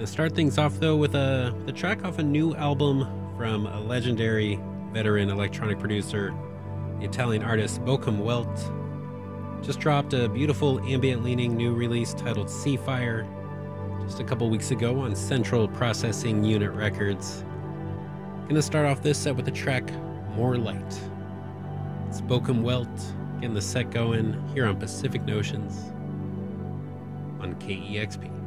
To start things off though with a the track off a new album from a legendary veteran electronic producer, the Italian artist Bochum Welt. Just dropped a beautiful ambient leaning new release titled Seafire just a couple weeks ago on Central Processing Unit Records. Gonna start off this set with the track More Light. It's Bochum Welt getting the set going here on Pacific Notions on KEXP.